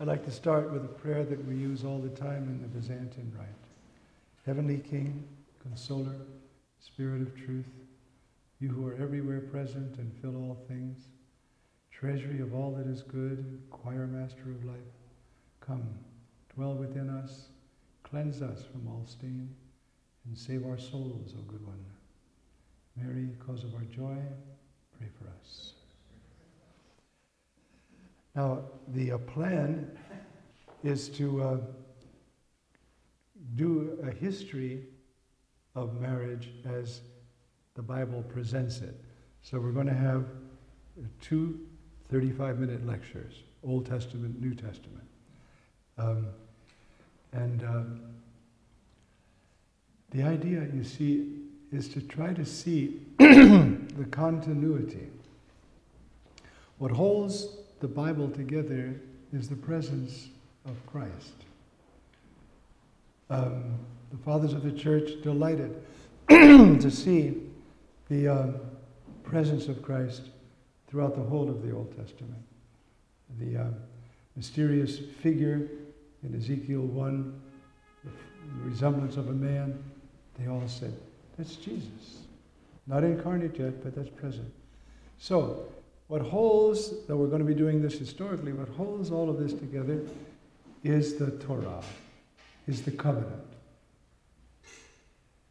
I'd like to start with a prayer that we use all the time in the Byzantine Rite. Heavenly King, Consoler, Spirit of Truth, you who are everywhere present and fill all things, treasury of all that is good, choir master of life, come, dwell within us, cleanse us from all stain, and save our souls, O good one. Mary, cause of our joy, pray for us. Now, the uh, plan is to uh, do a history of marriage as the Bible presents it. So we're going to have two 35 minute lectures Old Testament, New Testament. Um, and um, the idea, you see, is to try to see the continuity. What holds the Bible together is the presence of Christ. Um, the fathers of the church delighted to see the uh, presence of Christ throughout the whole of the Old Testament. The uh, mysterious figure in Ezekiel 1, the resemblance of a man, they all said, That's Jesus. Not incarnate yet, but that's present. So, what holds, though we're going to be doing this historically, what holds all of this together is the Torah, is the covenant.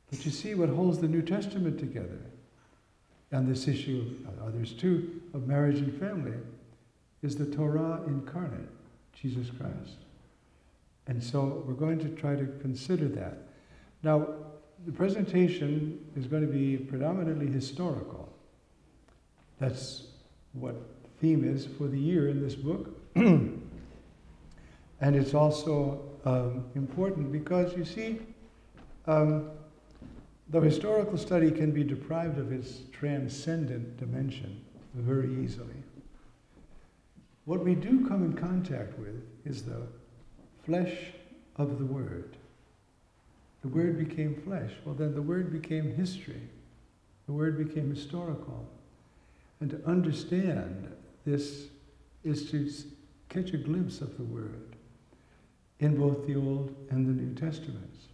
But you see, what holds the New Testament together, and this issue, uh, others too, of marriage and family, is the Torah incarnate, Jesus Christ. And so we're going to try to consider that. Now, the presentation is going to be predominantly historical. That's what theme is for the year in this book. and it's also um, important because you see, um, the historical study can be deprived of its transcendent dimension very easily. What we do come in contact with is the flesh of the Word. The Word became flesh. Well, then the Word became history. The Word became historical. And to understand this is to catch a glimpse of the Word in both the Old and the New Testaments.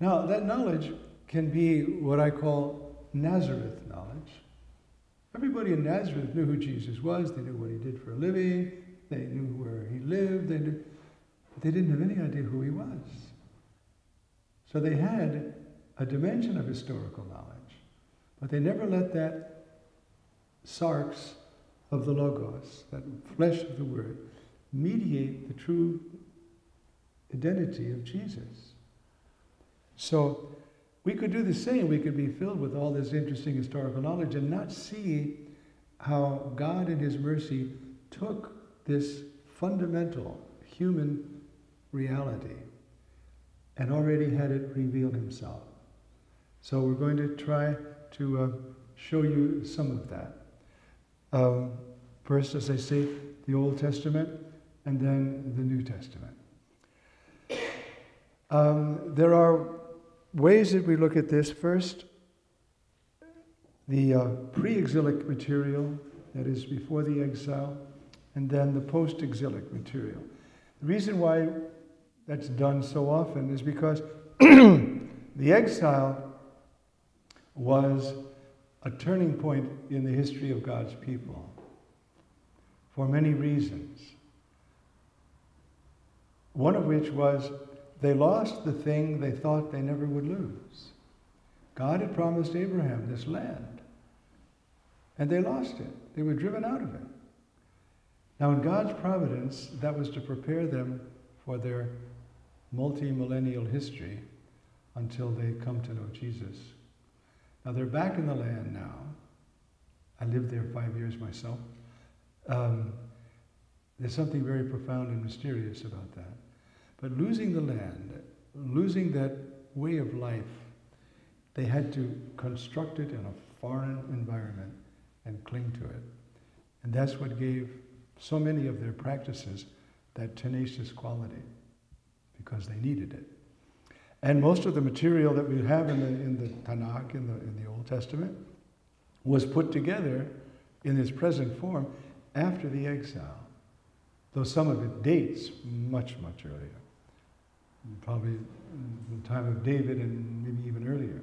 Now, that knowledge can be what I call Nazareth knowledge. Everybody in Nazareth knew who Jesus was, they knew what he did for a living, they knew where he lived, they knew, but they didn't have any idea who he was. So they had a dimension of historical knowledge, but they never let that sarx of the Logos, that flesh of the Word, mediate the true identity of Jesus. So we could do the same. We could be filled with all this interesting historical knowledge and not see how God in His mercy took this fundamental human reality and already had it revealed Himself. So we're going to try to uh, show you some of that. Um, first, as I say, the Old Testament and then the New Testament. Um, there are ways that we look at this. First, the uh, pre exilic material, that is before the exile, and then the post exilic material. The reason why that's done so often is because the exile was a turning point in the history of God's people for many reasons. One of which was they lost the thing they thought they never would lose. God had promised Abraham this land, and they lost it. They were driven out of it. Now, in God's providence, that was to prepare them for their multi millennial history until they come to know Jesus. Now, they're back in the land now. I lived there five years myself. Um, there's something very profound and mysterious about that. But losing the land, losing that way of life, they had to construct it in a foreign environment and cling to it. And that's what gave so many of their practices that tenacious quality, because they needed it. And most of the material that we have in the, in the Tanakh, in the, in the Old Testament, was put together in its present form after the exile. though some of it dates much, much earlier. Probably the time of David and maybe even earlier.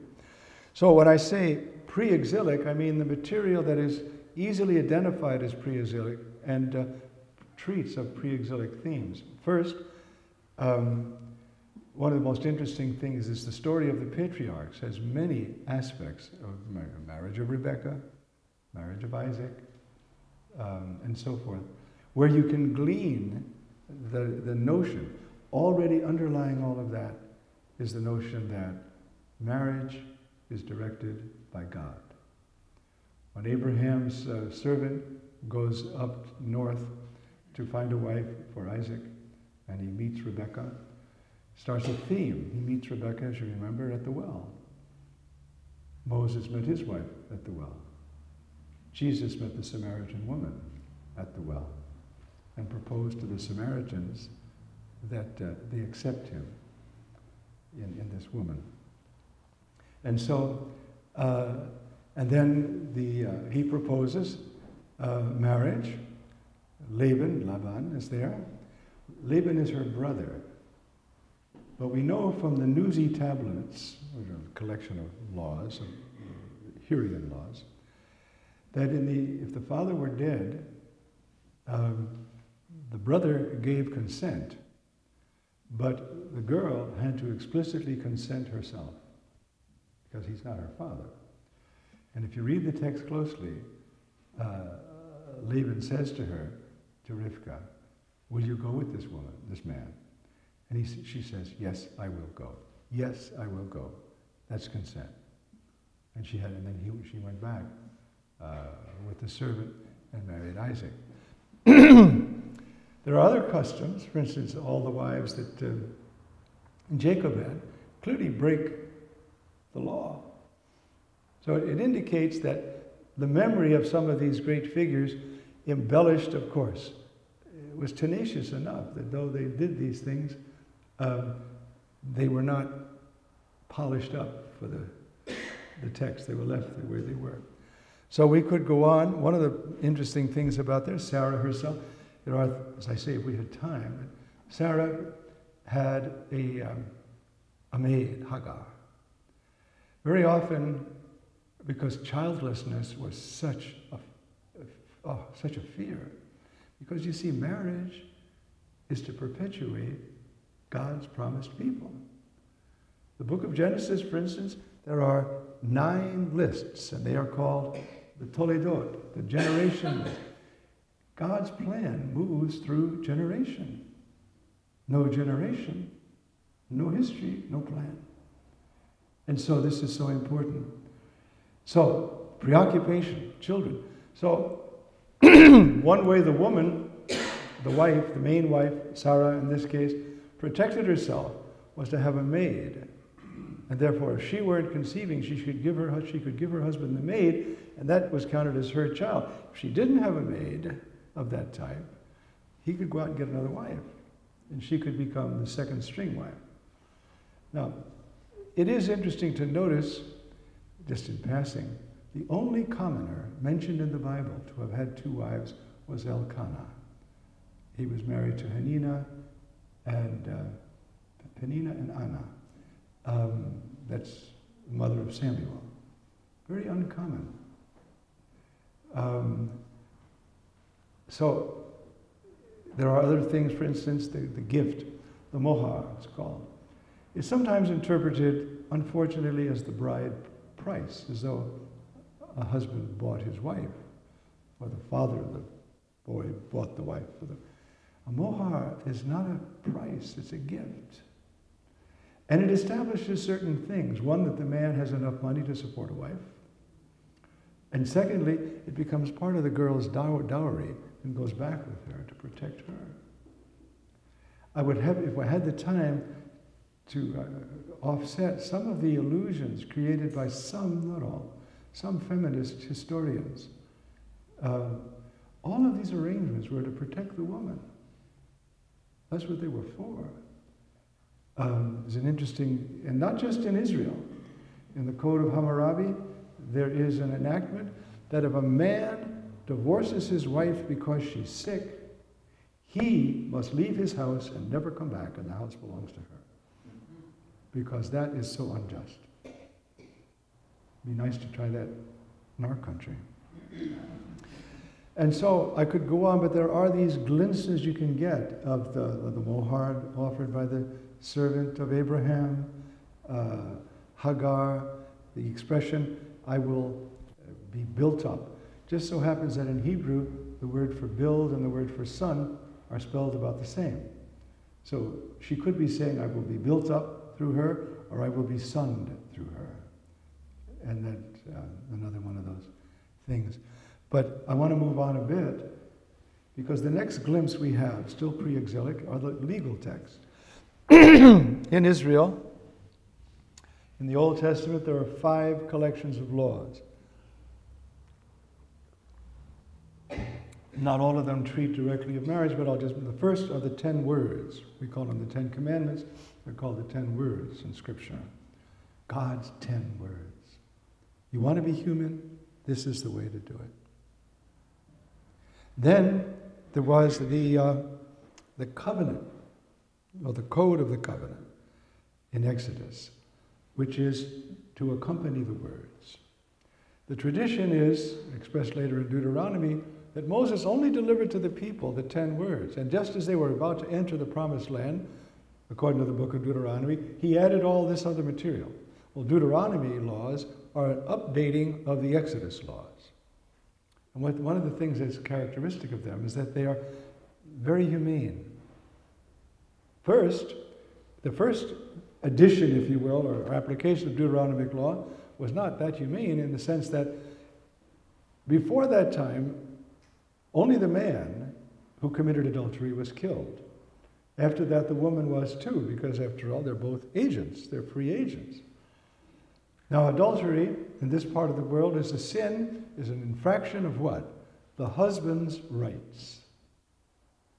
So when I say pre-exilic, I mean the material that is easily identified as pre-exilic and uh, treats of pre-exilic themes. First, um, one of the most interesting things is the story of the patriarchs has many aspects of marriage of Rebecca, marriage of Isaac, um, and so forth, where you can glean the, the notion. Already underlying all of that is the notion that marriage is directed by God. When Abraham's uh, servant goes up north to find a wife for Isaac, and he meets Rebecca, starts a theme. He meets Rebecca, as you remember, at the well. Moses met his wife at the well. Jesus met the Samaritan woman at the well and proposed to the Samaritans that uh, they accept him in, in this woman. And so, uh, and then the, uh, he proposes uh, marriage. Laban, Laban is there. Laban is her brother. But we know from the Nuzi tablets, a collection of laws, of Hurrian laws, that in the, if the father were dead, um, the brother gave consent, but the girl had to explicitly consent herself because he's not her father. And if you read the text closely, uh, Laban says to her, to Rivka, Will you go with this woman, this man? And he, she says, Yes, I will go. Yes, I will go. That's consent. And she had, and then he, she went back uh, with the servant and married Isaac. there are other customs, for instance, all the wives that uh, Jacob had clearly break the law. So it indicates that the memory of some of these great figures, embellished, of course, was tenacious enough that though they did these things, they were not polished up for the, the text. They were left the way they were. So we could go on. One of the interesting things about this, Sarah herself, there are, as I say, if we had time, Sarah had a, um, a maid, Hagar. Very often, because childlessness was such a, oh, such a fear, because you see, marriage is to perpetuate God's promised people. The book of Genesis, for instance, there are nine lists, and they are called the Toledot, the generation list. God's plan moves through generation. No generation, no history, no plan. And so this is so important. So, preoccupation, children. So, one way the woman, the wife, the main wife, Sarah in this case, protected herself was to have a maid. And therefore, if she weren't conceiving, she could give her, she could give her husband the maid, and that was counted as her child. If she didn't have a maid of that type, he could go out and get another wife, and she could become the second string wife. Now, it is interesting to notice, just in passing, the only commoner mentioned in the Bible to have had two wives was Elkanah. He was married to Hanina and uh, Penina and Anna. Um, that's the mother of Samuel. Very uncommon. Um, so there are other things, for instance, the, the gift, the mohar, it's called, is sometimes interpreted, unfortunately, as the bride price, as though a husband bought his wife, or the father of the boy bought the wife for the. A mohar is not a price, it's a gift. And it establishes certain things. One, that the man has enough money to support a wife. And secondly, it becomes part of the girl's dowry and goes back with her to protect her. I would have, if I had the time, to uh, offset some of the illusions created by some, not all, some feminist historians. Uh, all of these arrangements were to protect the woman. That's what they were for. Um, it's an interesting, and not just in Israel. In the Code of Hammurabi, there is an enactment that if a man divorces his wife because she's sick, he must leave his house and never come back, and the house belongs to her. Because that is so unjust. Be nice to try that in our country. And so I could go on, but there are these glimpses you can get of the, of the mohar offered by the servant of Abraham, uh, Hagar, the expression, I will be built up. Just so happens that in Hebrew, the word for build and the word for son are spelled about the same. So she could be saying, I will be built up through her, or I will be sunned through her. And that, uh, another one of those things. But I want to move on a bit because the next glimpse we have, still pre exilic, are the legal texts. in Israel, in the Old Testament, there are five collections of laws. Not all of them treat directly of marriage, but I'll just, the first are the ten words. We call them the Ten Commandments. They're called the ten words in Scripture. God's ten words. You want to be human? This is the way to do it. Then there was the, uh, the covenant, or the code of the covenant in Exodus, which is to accompany the words. The tradition is, expressed later in Deuteronomy, that Moses only delivered to the people the ten words. And just as they were about to enter the promised land, according to the book of Deuteronomy, he added all this other material. Well, Deuteronomy laws are an updating of the Exodus laws. And what, one of the things that's characteristic of them is that they are very humane. First, the first addition, if you will, or application of Deuteronomic law was not that humane in the sense that before that time, only the man who committed adultery was killed. After that, the woman was too, because after all, they're both agents, they're free agents. Now, adultery in this part of the world is a sin, is an infraction of what? The husband's rights.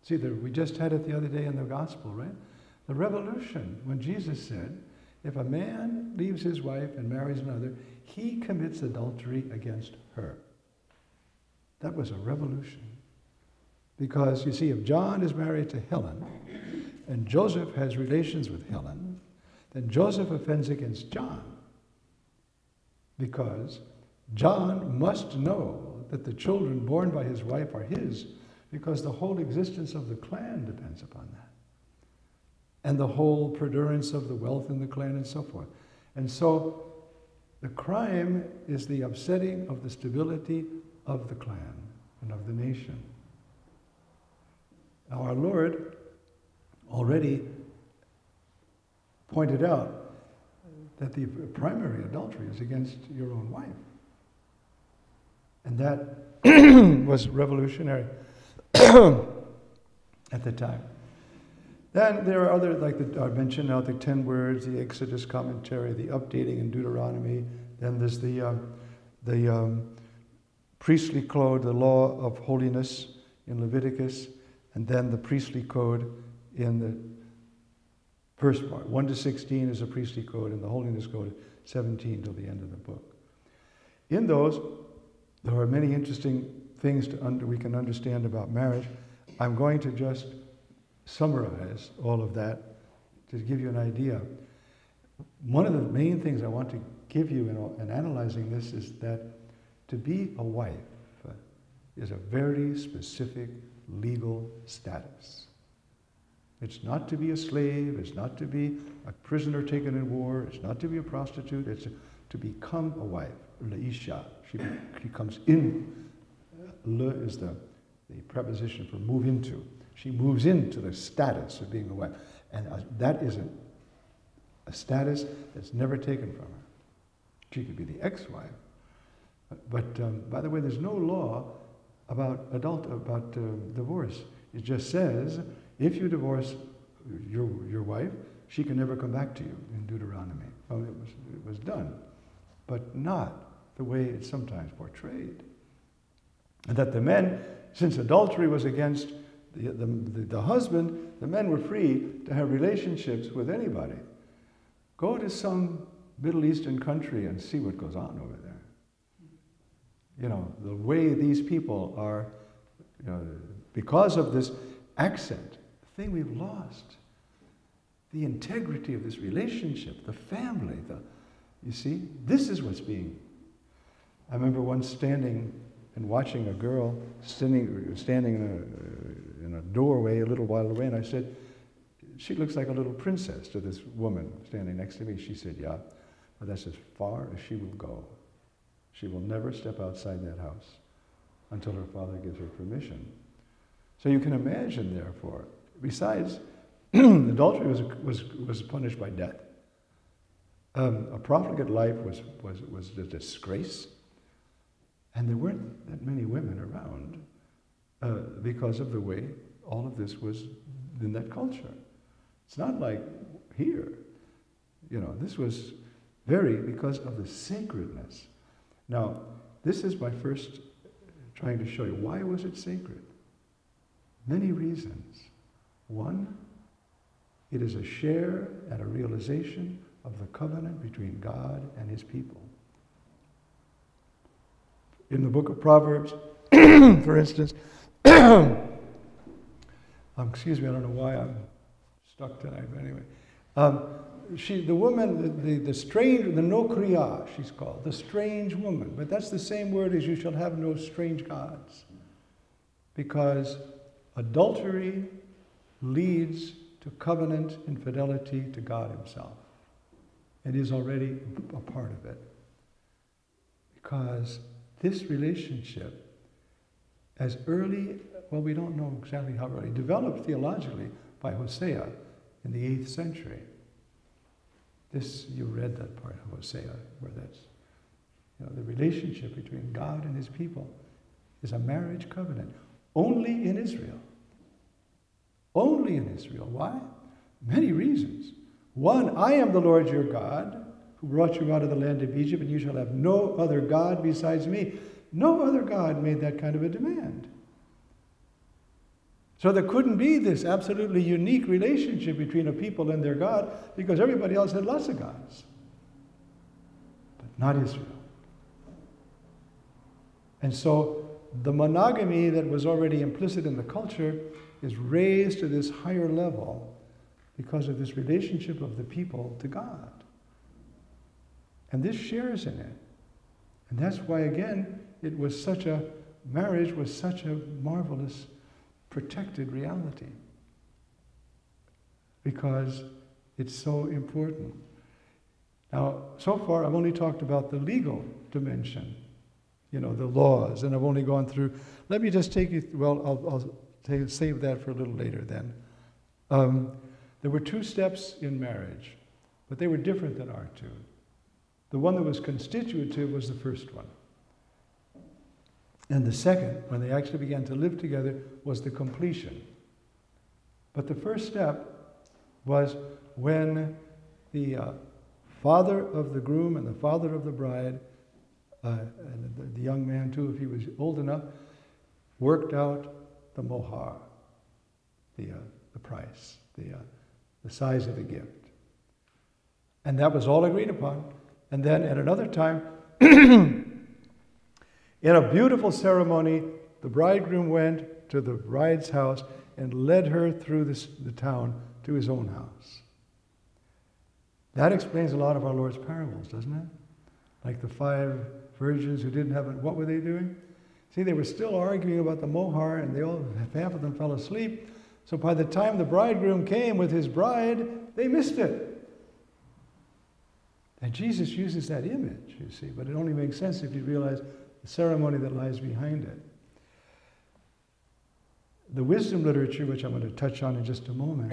See, there, we just had it the other day in the gospel, right? The revolution, when Jesus said, if a man leaves his wife and marries another, he commits adultery against her. That was a revolution. Because you see, if John is married to Helen and Joseph has relations with Helen, then Joseph offends against John because John must know that the children born by his wife are his because the whole existence of the clan depends upon that. And the whole perdurance of the wealth in the clan and so forth. And so the crime is the upsetting of the stability of the clan and of the nation. Our Lord already pointed out that the primary adultery is against your own wife. And that was revolutionary at the time. Then there are other, like the, I mentioned now, the ten words, the Exodus commentary, the updating in Deuteronomy. Then there's the, um, the um, priestly code, the law of holiness in Leviticus, and then the priestly code in the First part, 1 to 16 is a priestly code, and the holiness code, 17 till the end of the book. In those, there are many interesting things to under, we can understand about marriage. I'm going to just summarize all of that to give you an idea. One of the main things I want to give you in, in analyzing this is that to be a wife is a very specific legal status. It's not to be a slave, it's not to be a prisoner taken in war, it's not to be a prostitute, it's to become a wife. Leisha. She, comes in. Le is the, the preposition for move into. She moves into the status of being a wife. And uh, that is a, a status that's never taken from her. She could be the ex-wife. But, but um, by the way, there's no law about adult about uh, divorce. It just says if you divorce your, your wife, she can never come back to you in Deuteronomy. Well, it was, it was done, but not the way it's sometimes portrayed. And that the men, since adultery was against the, the, the, the husband, the men were free to have relationships with anybody. Go to some Middle Eastern country and see what goes on over there. You know, the way these people are, you know, because of this accent, thing we've lost. The integrity of this relationship, the family, the, you see, this is what's being. I remember once standing and watching a girl standing, standing in, a, in a doorway a little while away, and I said, She looks like a little princess to this woman standing next to me. She said, Yeah, but that's as far as she will go. She will never step outside that house until her father gives her permission. So you can imagine, therefore, besides, adultery was, was, was punished by death. Um, a profligate life was, was, was a disgrace. And there weren't that many women around uh, because of the way all of this was in that culture. It's not like here. You know, this was very because of the sacredness. Now, this is my first trying to show you. Why was it sacred? Many reasons. One, it is a share and a realization of the covenant between God and his people. In the book of Proverbs, for instance, um, excuse me, I don't know why I'm stuck tonight, but anyway. Um, she, the woman, the, the, the strange, the nokriya, she's called, the strange woman. But that's the same word as you shall have no strange gods. Because adultery leads to covenant and fidelity to God Himself. and is already a part of it. Because this relationship, as early, well, we don't know exactly how early, developed theologically by Hosea in the 8th century. This, you read that part of Hosea, where that's, you know, the relationship between God and his people is a marriage covenant. Only in Israel. Only in Israel. Why? Many reasons. One, I am the Lord your God, who brought you out of the land of Egypt, and you shall have no other God besides me. No other God made that kind of a demand. So there couldn't be this absolutely unique relationship between a people and their God because everybody else had lots of gods. But not Israel. And so the monogamy that was already implicit in the culture is raised to this higher level because of this relationship of the people to God. And this shares in it. And that's why, again, it was such a, marriage was such a marvelous protected reality because it's so important. Now, so far I've only talked about the legal dimension, you know, the laws, and I've only gone through. Let me just take you, well, I'll, I'll save that for a little later then. Um, there were two steps in marriage, but they were different than our two. The one that was constitutive was the first one. And the second, when they actually began to live together, was the completion. But the first step was when the uh, father of the groom and the father of the bride, uh, and the, the, young man too, if he was old enough, worked out the mohar, the, uh, the price, the, uh, the size of the gift. And that was all agreed upon. And then at another time, In a beautiful ceremony, the bridegroom went to the bride's house and led her through this, the town to his own house. That explains a lot of our Lord's parables, doesn't it? Like the five virgins who didn't have it, what were they doing? See, they were still arguing about the mohar, and they all, half of them fell asleep. So by the time the bridegroom came with his bride, they missed it. And Jesus uses that image, you see, but it only makes sense if you realize the ceremony that lies behind it. The wisdom literature, which I'm going to touch on in just a moment,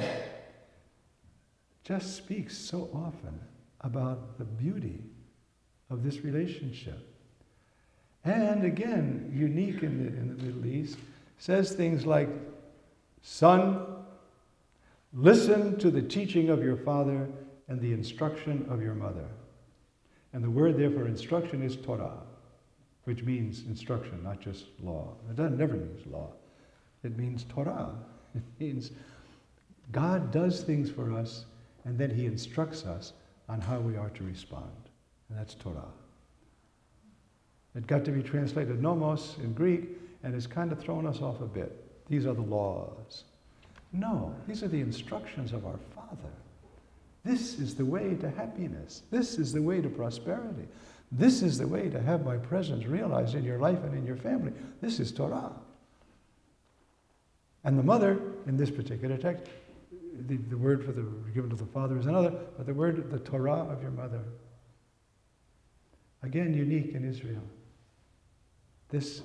just speaks so often about the beauty of this relationship. And again, unique in the, in the Middle East, says things like, Son, listen to the teaching of your father and the instruction of your mother. And the word there for instruction is Torah which means instruction, not just law. It doesn't, never means law. It means Torah. It means God does things for us, and then He instructs us on how we are to respond. And that's Torah. It got to be translated nomos in Greek, and it's kind of thrown us off a bit. These are the laws. No, these are the instructions of our Father. This is the way to happiness. This is the way to prosperity. This is the way to have my presence realized in your life and in your family. This is Torah. And the mother, in this particular text, the, the word for the given to the father is another, but the word, the Torah of your mother. Again, unique in Israel. This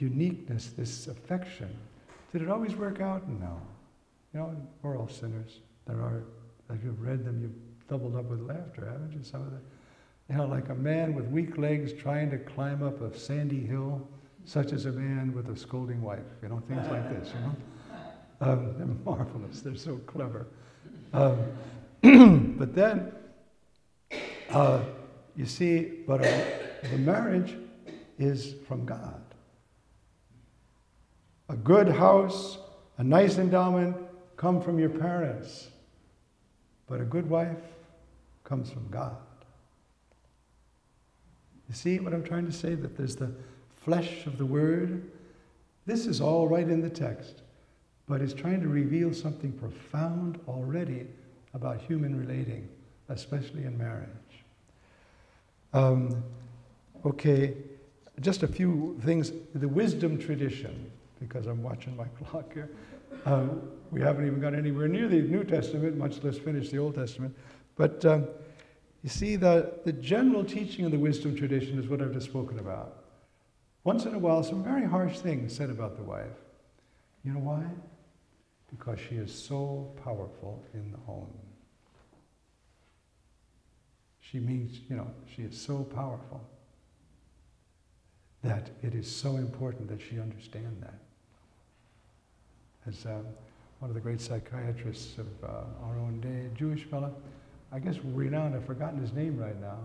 uniqueness, this affection. Did it always work out? No. You know, we're all sinners. There are, if you've read them, you've doubled up with laughter, haven't you? Some of the, you know, like a man with weak legs trying to climb up a sandy hill, such as a man with a scolding wife. You know, things like this, you know. Um, they're marvelous. They're so clever. Um, but then, uh, you see, but a, the marriage is from God. A good house, a nice endowment come from your parents. But a good wife comes from God. You see what I'm trying to say? That there's the flesh of the word. This is all right in the text, but it's trying to reveal something profound already about human relating, especially in marriage. Um, okay, just a few things. The wisdom tradition because I'm watching my clock here. Uh, we haven't even got anywhere near the New Testament, much less finished the Old Testament. But um, you see, the, the general teaching of the wisdom tradition is what I've just spoken about. Once in a while, some very harsh things said about the wife. You know why? Because she is so powerful in the home. She means, you know, she is so powerful that it is so important that she understand that as um, one of the great psychiatrists of uh, our own day, a Jewish fellow, I guess renowned, I've forgotten his name right now,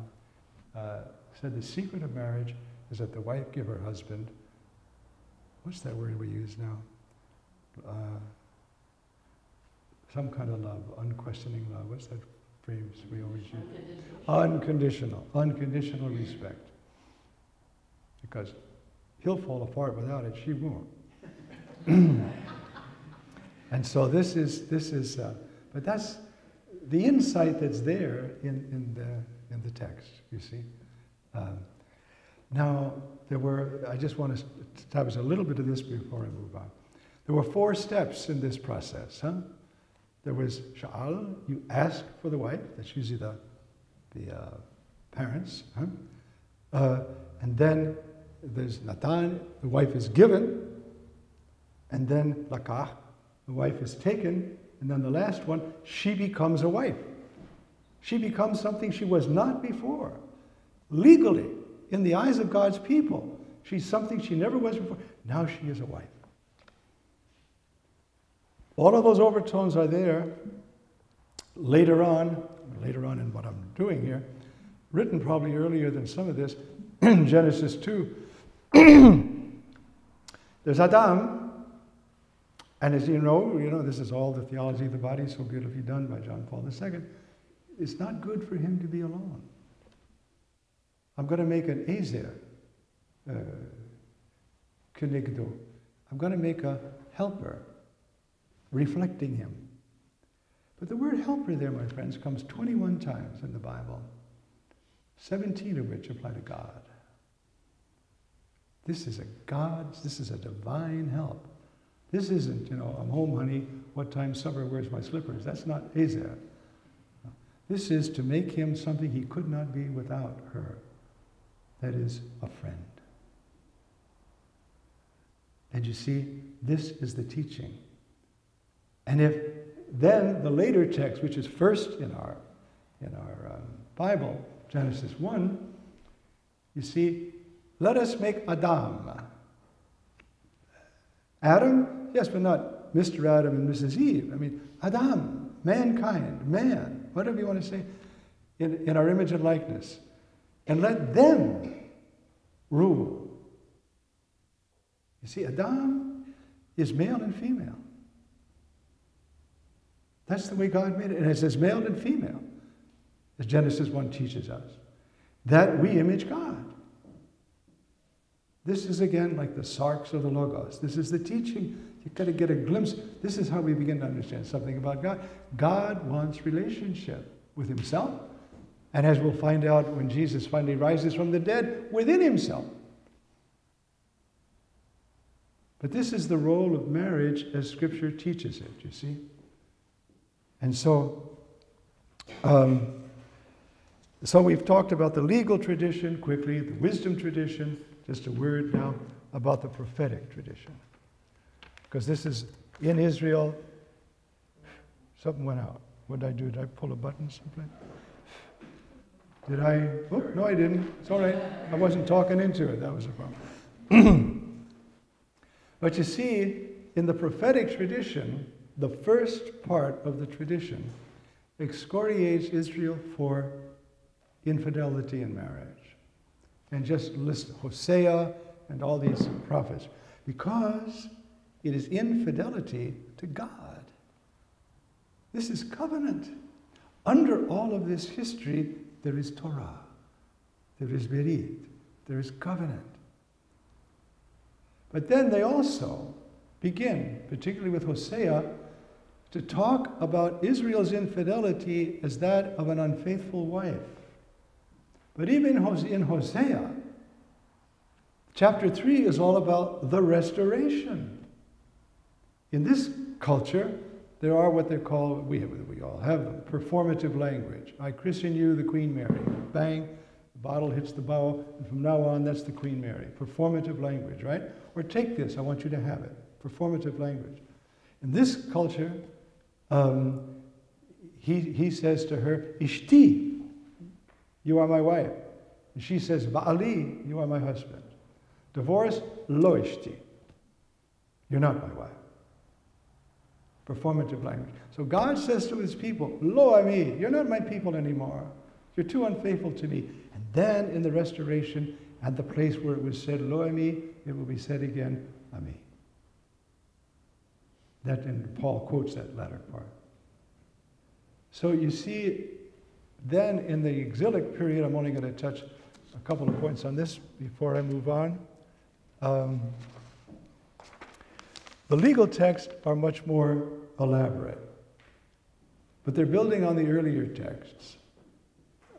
uh, said the secret of marriage is that the wife give her husband, what's that word we use now? Uh, some kind of love, unquestioning love. What's that phrase we always use? Unconditional. Unconditional, unconditional respect. Because he'll fall apart without it, she won't. And so this is, this is uh, but that's the insight that's there in, in, the, in the text, you see. Um, now, there were, I just want to establish a little bit of this before I move on. There were four steps in this process, huh? There was sha'al, you ask for the wife, that's usually the, the uh, parents, huh? Uh, and then there's natan, the wife is given, and then lakah, the wife is taken, and then the last one, she becomes a wife. She becomes something she was not before. Legally, in the eyes of God's people, she's something she never was before. Now she is a wife. All of those overtones are there later on, later on in what I'm doing here, written probably earlier than some of this, in Genesis 2. There's Adam, and as you know, you know, this is all the theology of the body, so beautifully done by John Paul II. It's not good for him to be alone. I'm going to make an Ezer, uh. I'm going to make a helper, reflecting him. But the word helper there, my friends, comes 21 times in the Bible, 17 of which apply to God. This is a God's, this is a divine help. This isn't, you know, I'm home, honey. What time supper? Where's my slippers? That's not Azab. This is to make him something he could not be without her. That is, a friend. And you see, this is the teaching. And if then the later text, which is first in our, in our um, Bible, Genesis 1, you see, let us make Adam. Adam Yes, but not Mr. Adam and Mrs. Eve. I mean, Adam, mankind, man, whatever you want to say, in, in our image and likeness. And let them rule. You see, Adam is male and female. That's the way God made it. And it says male and female, as Genesis 1 teaches us, that we image God. This is again like the sarx of the Logos. This is the teaching. You've got to get a glimpse. This is how we begin to understand something about God. God wants relationship with Himself, and as we'll find out when Jesus finally rises from the dead, within Himself. But this is the role of marriage as Scripture teaches it, you see? And so, um, so we've talked about the legal tradition quickly, the wisdom tradition, just a word now about the prophetic tradition. Because this is in Israel. Something went out. What did I do? Did I pull a button someplace? Did I? Oh, no, I didn't. It's all right. I wasn't talking into it. That was a problem. but you see, in the prophetic tradition, the first part of the tradition excoriates Israel for infidelity in marriage. And just list Hosea and all these prophets. Because it is infidelity to God. This is covenant. Under all of this history, there is Torah, there is Berit, there is covenant. But then they also begin, particularly with Hosea, to talk about Israel's infidelity as that of an unfaithful wife. But even in Hosea, chapter 3 is all about the restoration. In this culture, there are what they call, we, have, we all have them, performative language. I christen you the Queen Mary. Bang, the bottle hits the bow, and from now on, that's the Queen Mary. Performative language, right? Or take this, I want you to have it. Performative language. In this culture, um, he, he says to her, Ishti, you are my wife. And she says, Ba'ali, you are my husband. Divorce, lo loishti. You're not my wife. Performative language. So God says to his people, Lo ami, you're not my people anymore. You're too unfaithful to me. And then in the restoration, at the place where it was said, Lo ami, it will be said again, ami. That, and Paul quotes that latter part. So you see, then, in the exilic period, I'm only going to touch a couple of points on this before I move on. Um, the legal texts are much more elaborate, but they're building on the earlier texts.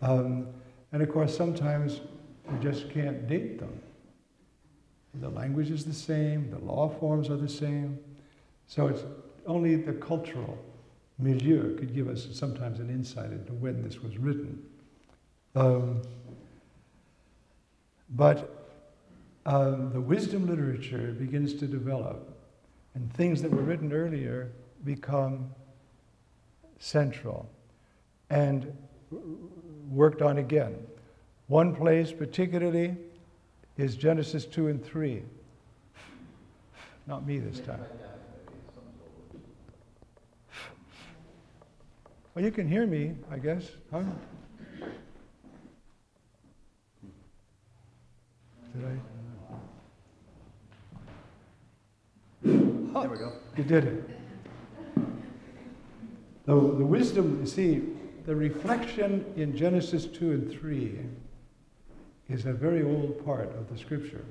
Um, and of course, sometimes you just can't date them. The language is the same, the law forms are the same, so it's only the cultural milieu could give us sometimes an insight into when this was written. Um, but um, the wisdom literature begins to develop, and things that were written earlier become central and worked on again. One place, particularly, is Genesis 2 and 3. Not me this time. Well, you can hear me, I guess. Huh? Did I? There we go. You did it. The, the wisdom, you see, the reflection in Genesis 2 and 3 is a very old part of the scripture.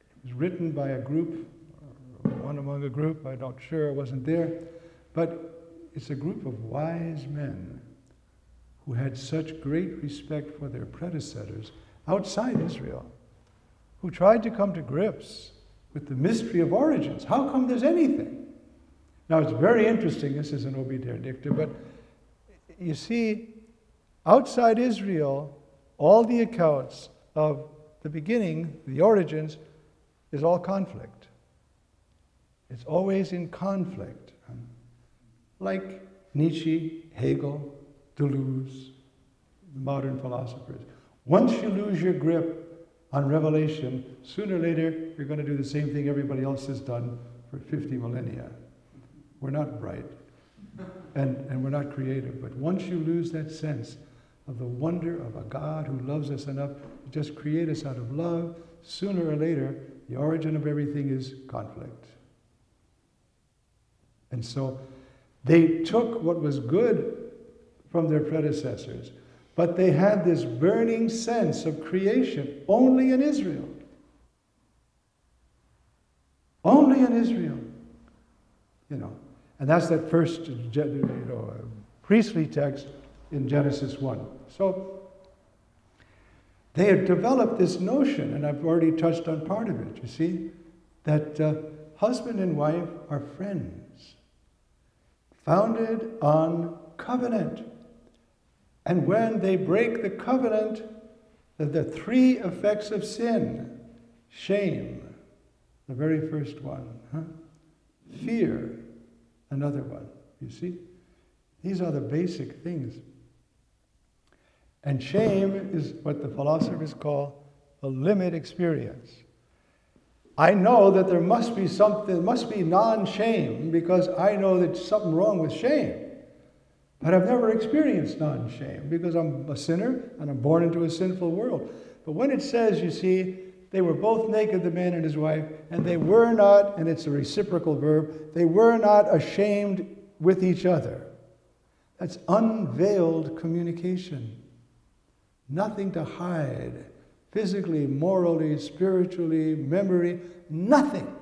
It was written by a group, one among a group, I'm not sure, I wasn't there, but it's a group of wise men who had such great respect for their predecessors outside Israel, who tried to come to grips with the mystery of origins. How come there's anything? Now, it's very interesting. This is an obiter dicta, but you see, outside Israel, all the accounts of the beginning, the origins, is all conflict. It's always in conflict like Nietzsche, Hegel, Deleuze, modern philosophers. Once you lose your grip on revelation, sooner or later you're going to do the same thing everybody else has done for 50 millennia. We're not bright and, and we're not creative, but once you lose that sense of the wonder of a God who loves us enough to just create us out of love, sooner or later the origin of everything is conflict. And so they took what was good from their predecessors, But they had this burning sense of creation only in Israel. Only in Israel. You know. And that's that first you know, priestly text in Genesis 1. So they had developed this notion, and I've already touched on part of it, you see, that uh, husband and wife are friends, founded on covenant. And when they break the covenant, the, the three effects of sin shame, the very first one, huh? fear, another one. You see? These are the basic things. And shame is what the philosophers call a limit experience. I know that there must be something, must be non shame because I know that something wrong with shame. But I've never experienced non shame because I'm a sinner and I'm born into a sinful world. But when it says, you see, they were both naked, the man and his wife, and they were not, and it's a reciprocal verb, they were not ashamed with each other. That's unveiled communication. Nothing to hide, physically, morally, spiritually, memory, nothing.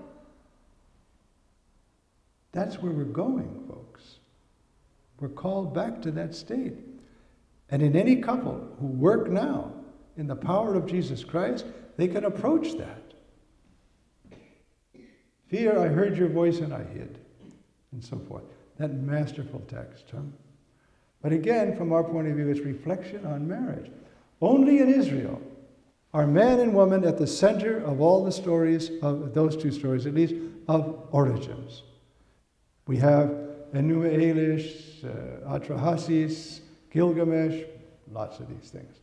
That's where we're going, folks. We're called back to that state. And in any couple who work now in the power of Jesus Christ, they can approach that. Fear, I heard your voice and I hid, and so forth. That masterful text. Huh? But again, from our point of view, it's reflection on marriage. Only in Israel are man and woman at the center of all the stories, of those two stories at least, of origins. We have Enuma Elish, uh, Atrahasis, Gilgamesh, lots of these things.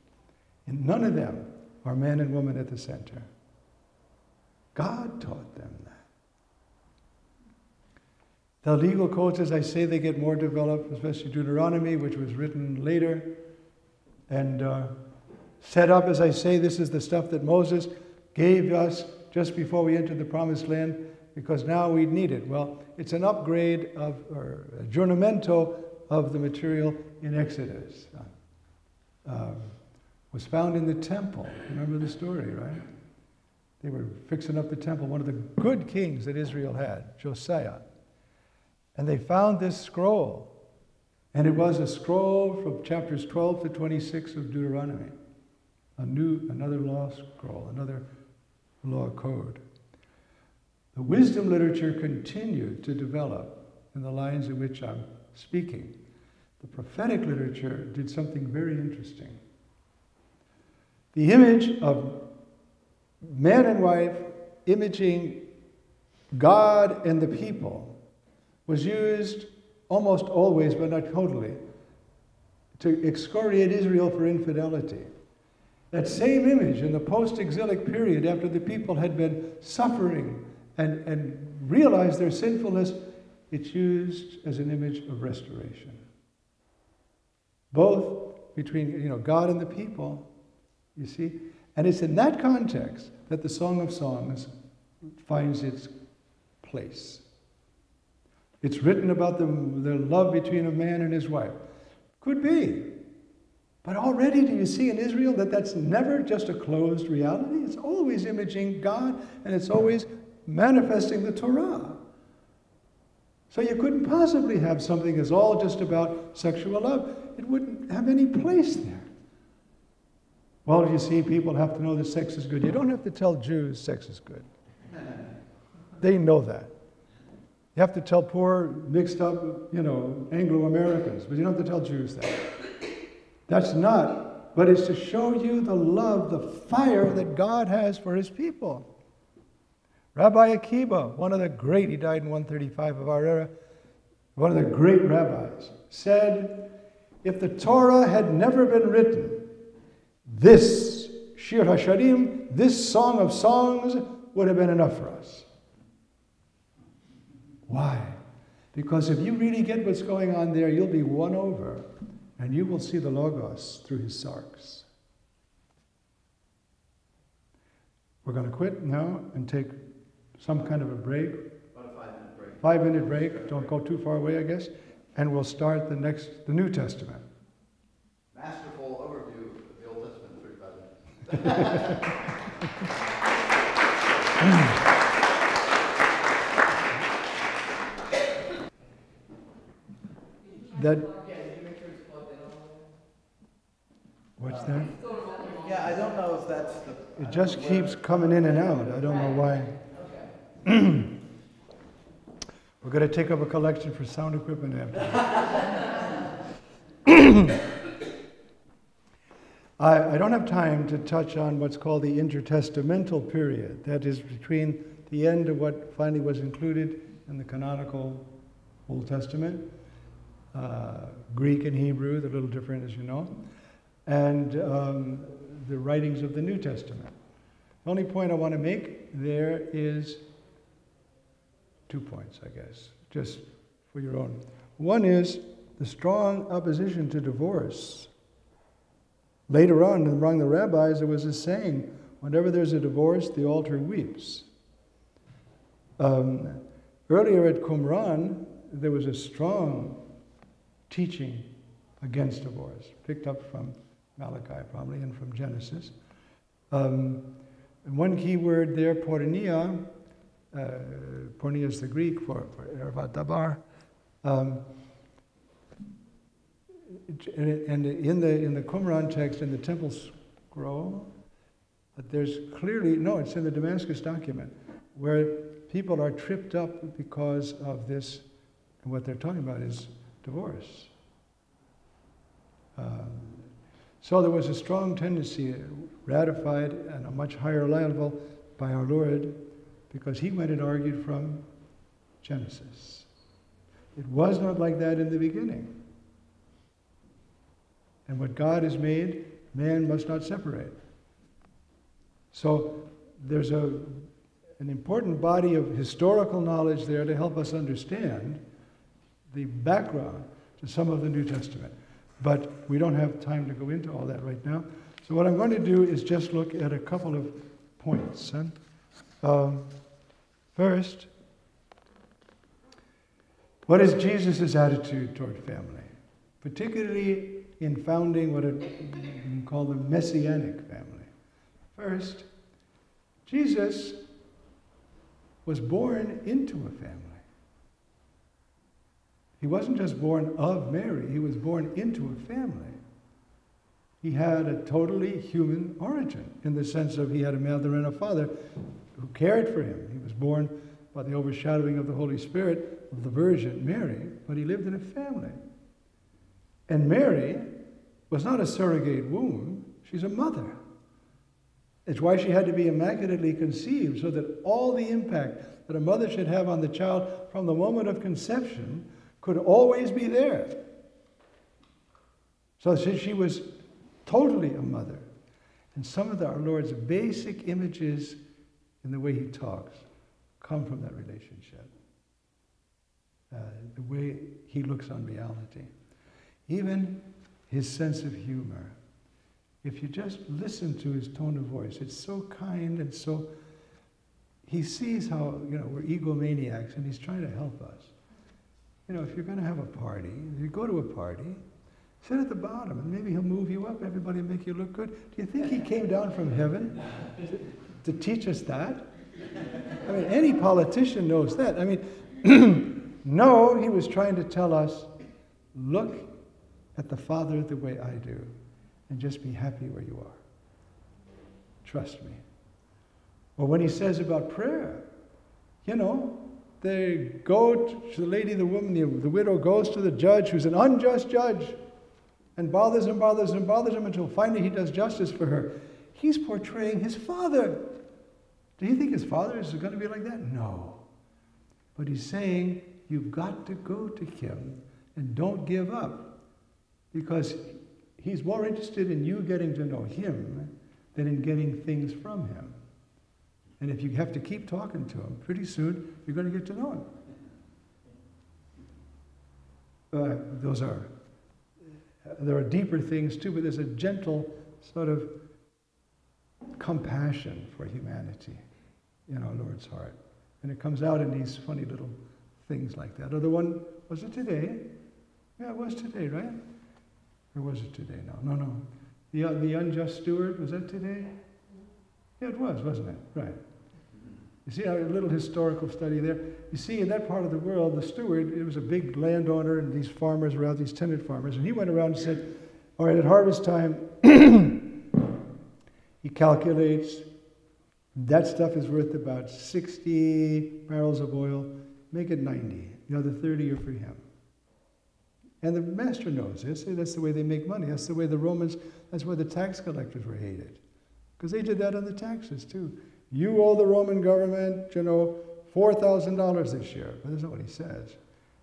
And none of them are man and woman at the center. God taught them that. The legal codes, as I say, they get more developed, especially Deuteronomy, which was written later. And uh, set up, as I say, this is the stuff that Moses gave us just before we entered the promised land because now we need it. Well, it's an upgrade of, or aggiornamento of the material in Exodus. Uh, um, was found in the temple. Remember the story, right? They were fixing up the temple, one of the good kings that Israel had, Josiah. And they found this scroll. And it was a scroll from chapters 12 to 26 of Deuteronomy. A new, another law scroll, another law code. The wisdom literature continued to develop in the lines in which I'm speaking. The prophetic literature did something very interesting. The image of man and wife imaging God and the people was used almost always, but not totally, to excoriate Israel for infidelity. That same image in the post exilic period, after the people had been suffering and, and realized their sinfulness, it's used as an image of restoration. Both between you know, God and the people you see? And it's in that context that the Song of Songs finds its place. It's written about the, the love between a man and his wife. Could be. But already, do you see in Israel that that's never just a closed reality? It's always imaging God and it's always manifesting the Torah. So you couldn't possibly have something that's all just about sexual love. It wouldn't have any place there. Well, you see, people have to know that sex is good. You don't have to tell Jews sex is good. They know that. You have to tell poor, mixed up, you know, Anglo Americans, but you don't have to tell Jews that. That's not, but it's to show you the love, the fire that God has for his people. Rabbi Akiba, one of the great, he died in 135 of our era, one of the great rabbis, said, if the Torah had never been written, this Shir HaSharim, this Song of Songs, would have been enough for us. Why? Because if you really get what's going on there, you'll be won over and you will see the Logos through his sarx. We're going to quit now and take some kind of a break. About a five minute break. Five minute break. Don't go too far away, I guess. And we'll start the next, the New Testament. Masterful overview of the Old Testament through the New Testament. that. What's that? Yeah, I don't know if that's the. It just keeps coming in and out. I don't know why. We're going to take up a collection for sound equipment after. I, I don't have time to touch on what's called the intertestamental period. That is between the end of what finally was included in the canonical Old Testament, uh, Greek and Hebrew, they're a little different as you know, and um, the writings of the New Testament. The only point I want to make there is two points, I guess, just for your own. One is the strong opposition to divorce. Later on, among the rabbis, there was a saying whenever there's a divorce, the altar weeps. Um, earlier at Qumran, there was a strong teaching against divorce, picked up from Malachi probably and from Genesis. Um, one key word there, porneia, uh, porneia is the Greek for, for ervat dabar. Um, and in the in the Qumran text in the temple scroll, there's clearly no, it's in the Damascus document where people are tripped up because of this, and what they're talking about is divorce. Um, so there was a strong tendency, uh, ratified at a much higher level by our Lord, because he went and argued from Genesis. It was not like that in the beginning. And what God has made, man must not separate. So there's a, an important body of historical knowledge there to help us understand the background to some of the New Testament. But we don't have time to go into all that right now. So what I'm going to do is just look at a couple of points. Um, first, what is Jesus' attitude toward family, particularly in founding what we call the messianic family? First, Jesus was born into a family. He wasn't just born of Mary, he was born into a family. He had a totally human origin in the sense of he had a mother and a father who cared for him. He was born by the overshadowing of the Holy Spirit of the Virgin Mary, but he lived in a family. And Mary was not a surrogate womb, she's a mother. It's why she had to be immaculately conceived, so that all the impact that a mother should have on the child from the moment of conception could always be there. So she was totally a mother. And some of the, our Lord's basic images in the way he talks come from that relationship. Uh, the way he looks on reality. Even his sense of humor. If you just listen to his tone of voice, it's so kind and so. He sees how, you know, we're egomaniacs and he's trying to help us. You know, if you're going to have a party, if you go to a party, sit at the bottom and maybe he'll move you up. Everybody will make you look good. Do you think he came down from heaven to, to teach us that? I mean, any politician knows that. I mean, no, he was trying to tell us look at the Father the way I do and just be happy where you are. Trust me. Or when he says about prayer, you know, they go to the lady, the woman, the, the widow goes to the judge who's an unjust judge and bothers and bothers and bothers him until finally he does justice for her. He's portraying his father. Do you think his father is going to be like that? No. But he's saying, you've got to go to him and don't give up because he's more interested in you getting to know him than in getting things from him. And if you have to keep talking to him, pretty soon you're going to get to know him. Uh, those are, there are deeper things too, but there's a gentle sort of compassion for humanity in our Lord's heart. And it comes out in these funny little things like that. Or the one, was it today? Yeah, it was today, right? Or was it today? No, no, no. The, uh, the unjust steward, was that today? Yeah, it was, wasn't it? Right. You see a little historical study there? You see, in that part of the world, the steward, it was a big landowner, and these farmers were out, these tenant farmers, and he went around and said, All right, at harvest time, he calculates that stuff is worth about 60 barrels of oil, make it 90. The other 30 are for him. And the master knows this. That's the way they make money. That's the way the Romans, that's why the tax collectors were hated. Because they did that on the taxes too. You owe the Roman government, you know, $4,000 this year. But that's not what he says.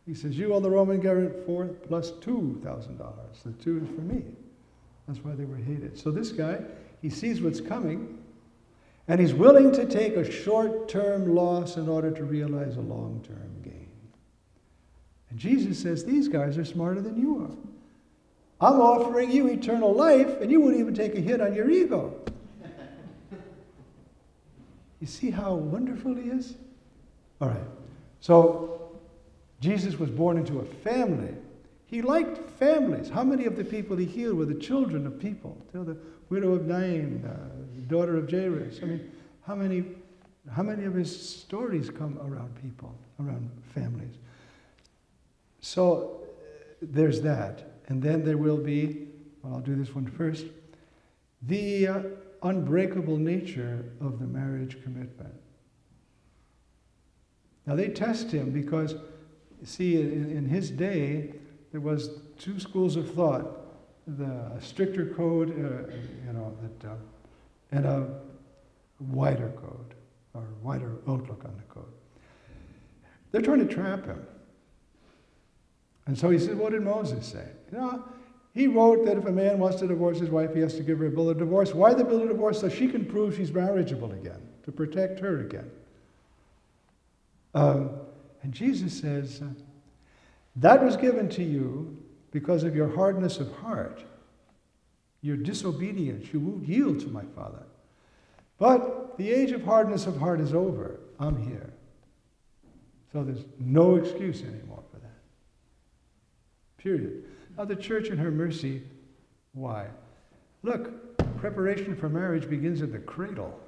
He says, You owe the Roman government four plus $2,000. The two is for me. That's why they were hated. So this guy, he sees what's coming, and he's willing to take a short term loss in order to realize a long term gain. And Jesus says, These guys are smarter than you are. I'm offering you eternal life, and you wouldn't even take a hit on your ego. You see how wonderful he is? All right. So, Jesus was born into a family. He liked families. How many of the people he healed were the children of people? Know, the widow of Nain, uh, the daughter of Jairus. I mean, how many, how many of his stories come around people, around families? So, there's that. And then there will be, well, I'll do this one first, the uh, unbreakable nature of the marriage commitment. Now they test him because, see, in, in his day, there was two schools of thought: the stricter code, uh, you know, that, uh, and a wider code or wider outlook on the code. They're trying to trap him. And so he said, What did Moses say? You know, he wrote that if a man wants to divorce his wife, he has to give her a bill of divorce. Why the bill of divorce? So she can prove she's marriageable again, to protect her again. Um, and Jesus says, uh, That was given to you because of your hardness of heart, your disobedience. You won't yield to my Father. But the age of hardness of heart is over. I'm here. So there's no excuse anymore for that. Period. Now, the church in her mercy, why? Look, preparation for marriage begins at the cradle.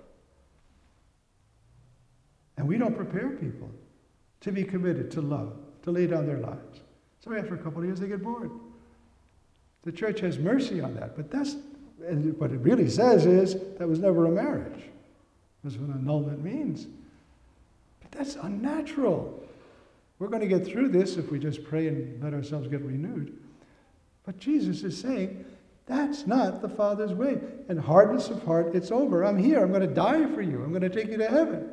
And we don't prepare people to be committed to love, to lay down their lives. So after a couple of years, they get bored. The church has mercy on that, but that's what it really says is that was never a marriage. That's what annulment means. But that's unnatural. We're going to get through this if we just pray and let ourselves get renewed. But Jesus is saying, that's not the Father's way. And hardness of heart, it's over. I'm here. I'm going to die for you. I'm going to take you to heaven.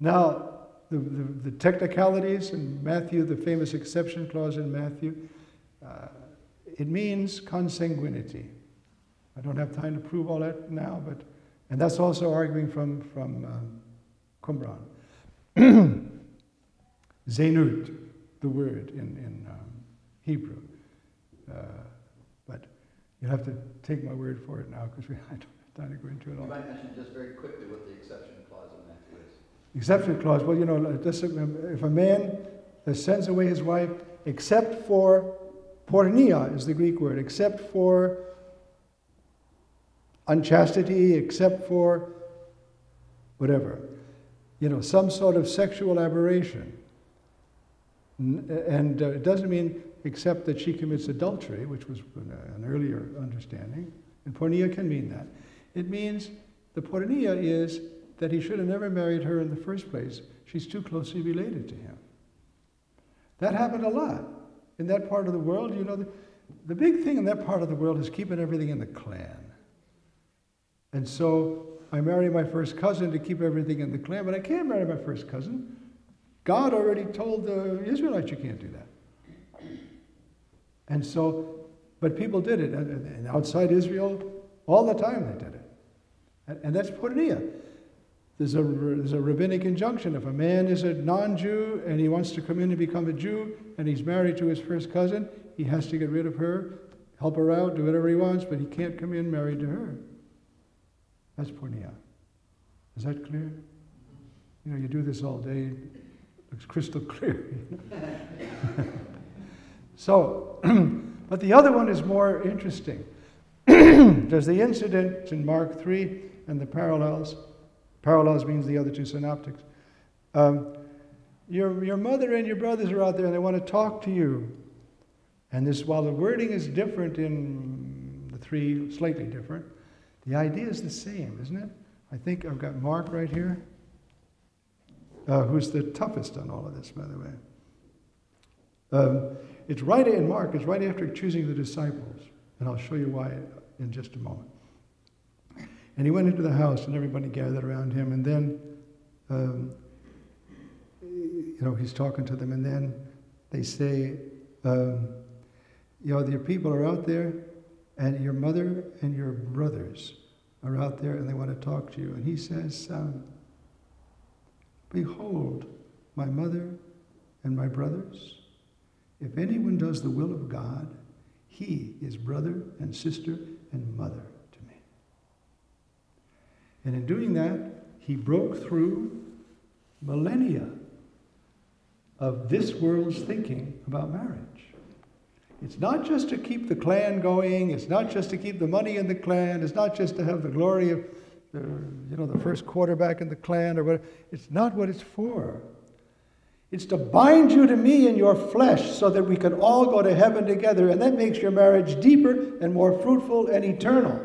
Now, the, the, the technicalities in Matthew, the famous exception clause in Matthew, uh, it means consanguinity. I don't have time to prove all that now, but, and that's also arguing from, from um, Qumran. the word in, in um, Hebrew. Uh, but you'll have to take my word for it now because I don't have time to go into it all. You might mention just very quickly what the exception clause in Matthew is. Exception clause, well, you know, if a man sends away his wife, except for, porneia is the Greek word, except for unchastity, except for whatever, you know, some sort of sexual aberration. And uh, it doesn't mean except that she commits adultery, which was an earlier understanding. And porneia can mean that. It means the porneia is that he should have never married her in the first place. She's too closely related to him. That happened a lot. In that part of the world, you know, the, the big thing in that part of the world is keeping everything in the clan. And so I marry my first cousin to keep everything in the clan, but I can't marry my first cousin God already told the Israelites you can't do that. And so, but people did it. And outside Israel, all the time they did it. And that's porneia. There's a, there's a rabbinic injunction. If a man is a non Jew and he wants to come in and become a Jew and he's married to his first cousin, he has to get rid of her, help her out, do whatever he wants, but he can't come in married to her. That's porneia. Is that clear? You know, you do this all day, looks crystal clear. so, but the other one is more interesting. there's the incident in Mark 3 and the parallels. Parallels means the other two synoptics. Um, your, your mother and your brothers are out there and they want to talk to you. And this, while the wording is different in the three, slightly different, the idea is the same, isn't it? I think I've got Mark right here, uh, who's the toughest on all of this, by the way. Um, it's right in Mark, it's right after choosing the disciples. And I'll show you why in just a moment. And he went into the house, and everybody gathered around him. And then, um, you know, he's talking to them, and then they say, um, you know, your people are out there, and your mother and your brothers are out there, and they want to talk to you. And he says, um, Behold, my mother and my brothers. If anyone does the will of God, he is brother and sister and mother to me. And in doing that, he broke through millennia of this world's thinking about marriage. It's not just to keep the clan going, it's not just to keep the money in the clan, it's not just to have the glory of the, you know, the first quarterback in the clan or whatever. It's not what it's for. It's to bind you to me in your flesh so that we can all go to heaven together, and that makes your marriage deeper and more fruitful and eternal.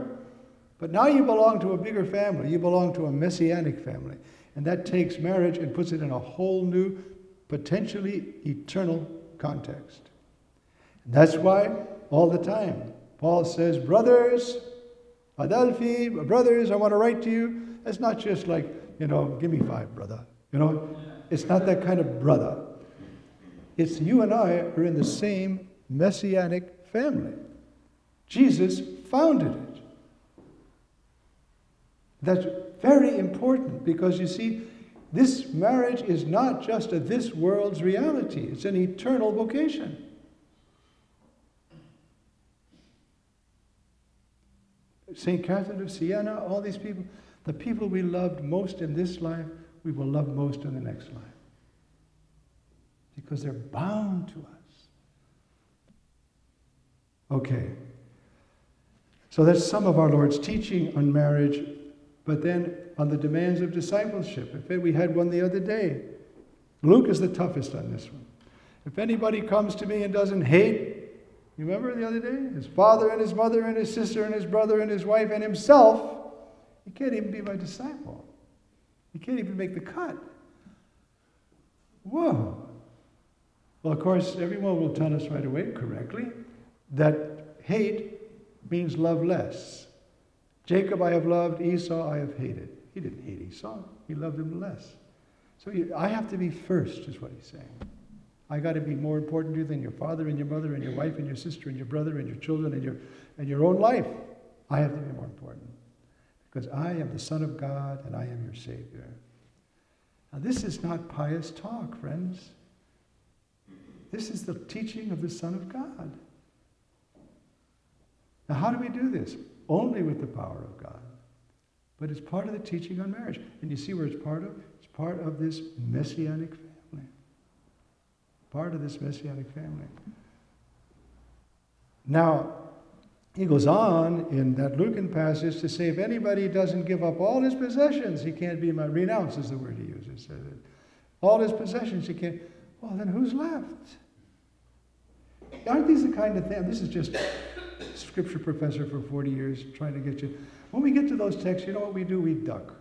But now you belong to a bigger family. You belong to a messianic family. And that takes marriage and puts it in a whole new, potentially eternal context. And that's why, all the time, Paul says, Brothers, Adelphoi, brothers, I want to write to you. It's not just like, you know, give me five, brother. You know, it's not that kind of brother. It's you and I are in the same messianic family. Jesus founded it. That's very important because you see, this marriage is not just a this world's reality, it's an eternal vocation. St. Catherine of Siena, all these people, the people we loved most in this life, we will love most in the next life. Because they're bound to us. Okay. So that's some of our Lord's teaching on marriage, but then on the demands of discipleship. If we had one the other day, Luke is the toughest on this one. If anybody comes to me and doesn't hate you remember the other day? His father and his mother and his sister and his brother and his wife and himself. He can't even be my disciple. He can't even make the cut. Whoa. Well, of course, everyone will tell us right away, correctly, that hate means love less. Jacob I have loved, Esau I have hated. He didn't hate Esau, he loved him less. So I have to be first, is what he's saying. I got to be more important to you than your father and your mother and your wife and your sister and your brother and your children and your, and your own life. I have to be more important because I am the Son of God and I am your Savior. Now, this is not pious talk, friends. This is the teaching of the Son of God. Now, how do we do this? Only with the power of God. But it's part of the teaching on marriage. And you see where it's part of? It's part of this messianic part of this messianic family. Now, he goes on in that Lucan passage to say if anybody doesn't give up all his possessions, he can't be my renounce is the word he uses. All his possessions, he can't. Well, then who's left? Aren't these the kind of things? This is just scripture professor for 40 years trying to get you. When we get to those texts, you know what we do? We duck.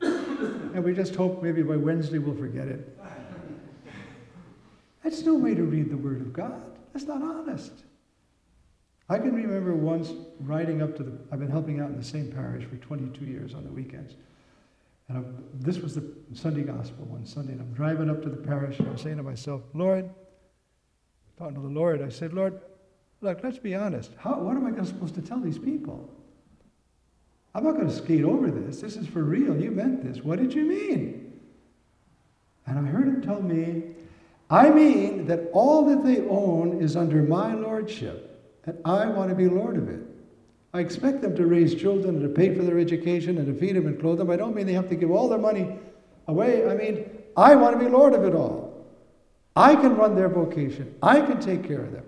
and we just hope maybe by Wednesday we'll forget it. That's no way to read the Word of God. That's not honest. I can remember once riding up to the, I've been helping out in the same parish for 22 years on the weekends. And I'm, this was the Sunday gospel one Sunday, and I'm driving up to the parish, and I'm saying to myself, Lord, talking to the Lord, I said, Lord, look, let's be honest. How, what am I supposed to tell these people? I'm not going to skate over this. This is for real. You meant this. What did you mean? And I heard him tell me, I mean that all that they own is under my lordship, and I want to be Lord of it. I expect them to raise children and to pay for their education and to feed them and clothe them. I don't mean they have to give all their money away. I mean, I want to be Lord of it all. I can run their vocation. I can take care of them.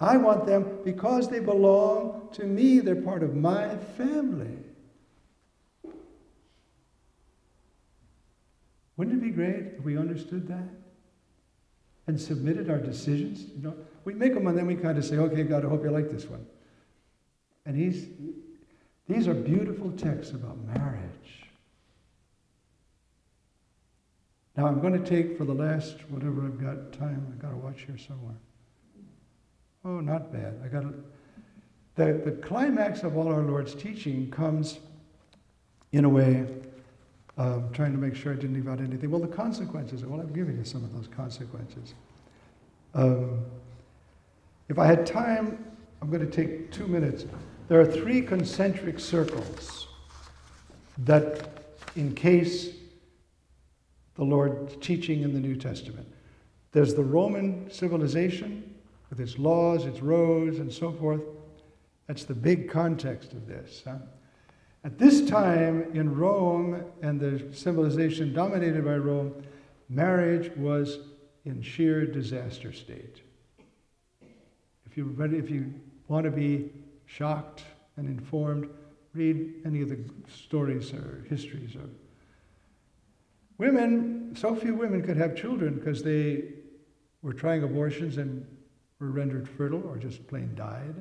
I want them because they belong to me, they're part of my family. Wouldn't it be great if we understood that and submitted our decisions? You know, we make them and then we kind of say, okay, God, I hope you like this one. And he's, these are beautiful texts about marriage. Now I'm going to take for the last, whatever I've got time, I've got to watch here somewhere. Oh, not bad. I got to, the, the climax of all our Lord's teaching comes in a way, um, trying to make sure I didn't leave out anything. Well, the consequences, well, I'm giving you some of those consequences. Um, if I had time, I'm going to take two minutes. There are three concentric circles that encase the Lord's teaching in the New Testament. There's the Roman civilization with its laws, its roads, and so forth. That's the big context of this. Huh? At this time in Rome and the civilization dominated by Rome, marriage was in sheer disaster state. If you, if you want to be shocked and informed, read any of the stories or histories of women. So few women could have children because they were trying abortions and were rendered fertile or just plain died.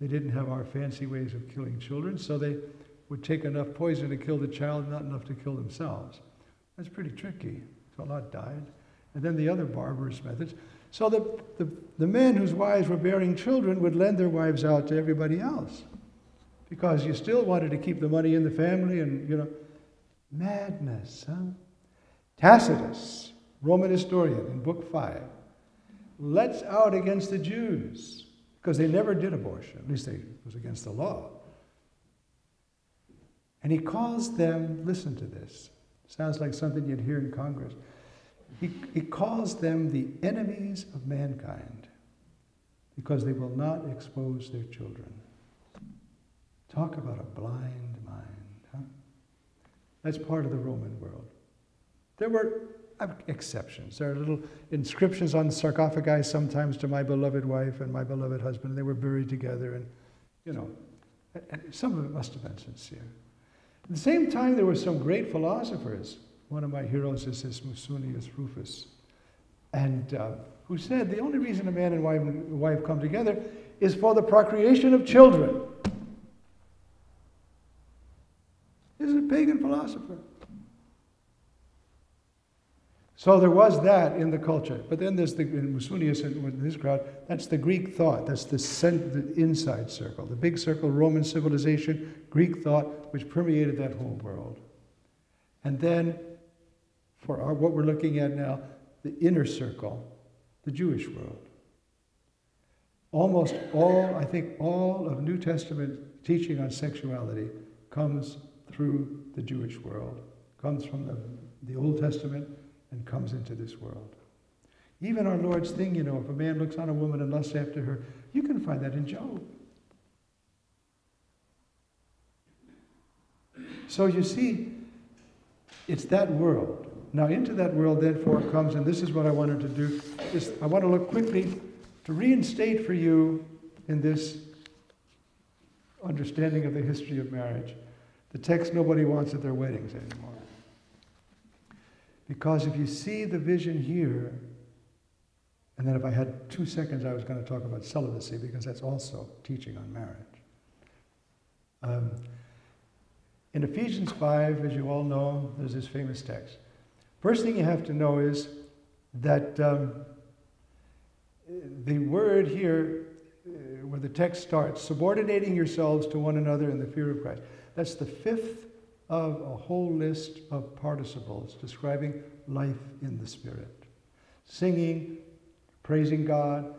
They didn't have our fancy ways of killing children, so they would take enough poison to kill the child, not enough to kill themselves. That's pretty tricky. So a lot died. And then the other barbarous methods. So the, the, the men whose wives were bearing children would lend their wives out to everybody else because you still wanted to keep the money in the family and, you know, madness, huh? Tacitus, Roman historian, in Book 5, lets out against the Jews because they never did abortion, at least they, it was against the law. And he calls them, listen to this, sounds like something you'd hear in Congress. He, he calls them the enemies of mankind because they will not expose their children. Talk about a blind mind, huh? That's part of the Roman world. There were exceptions. There are little inscriptions on sarcophagi sometimes to my beloved wife and my beloved husband. They were buried together, and you know, some of it must have been sincere. At the same time, there were some great philosophers one of my heroes is this Musonius Rufus, and uh, who said the only reason a man and wife, wife come together is for the procreation of children. This is a pagan philosopher. So there was that in the culture. But then there's the in Musonius and his crowd, that's the Greek thought. That's the, cent, the inside circle. The big circle, Roman civilization, Greek thought, which permeated that whole world. And then for our, what we're looking at now, the inner circle, the Jewish world. Almost all, I think, all of New Testament teaching on sexuality comes through the Jewish world, comes from the, the Old Testament and comes into this world. Even our Lord's thing, you know, if a man looks on a woman and lusts after her, you can find that in Job. So you see, it's that world. Now, into that world, therefore, comes, and this is what I wanted to do, is I want to look quickly to reinstate for you in this understanding of the history of marriage the text nobody wants at their weddings anymore. Because if you see the vision here, and then if I had two seconds, I was going to talk about celibacy because that's also teaching on marriage. Um, in Ephesians 5, as you all know, there's this famous text. First thing you have to know is that um, the word here, uh, where the text starts, subordinating yourselves to one another in the fear of Christ, that's the fifth of a whole list of participles describing life in the Spirit. Singing, praising God,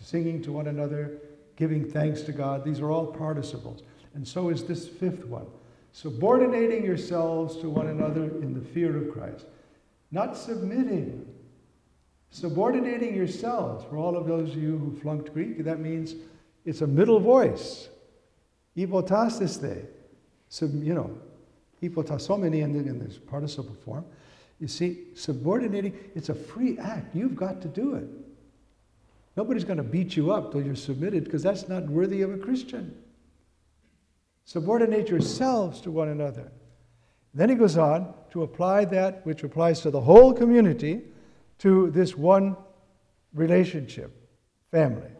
singing to one another, giving thanks to God, these are all participles. And so is this fifth one subordinating yourselves to one another in the fear of Christ. Not submitting, subordinating yourselves. For all of those of you who flunked Greek, that means it's a middle voice. Hypotassesthe. So, you know, hypotassomenoi in, in this participle form. You see, subordinating, it's a free act. You've got to do it. Nobody's going to beat you up till you're submitted because that's not worthy of a Christian. Subordinate yourselves to one another. Then he goes on to apply that which applies to the whole community to this one relationship, family.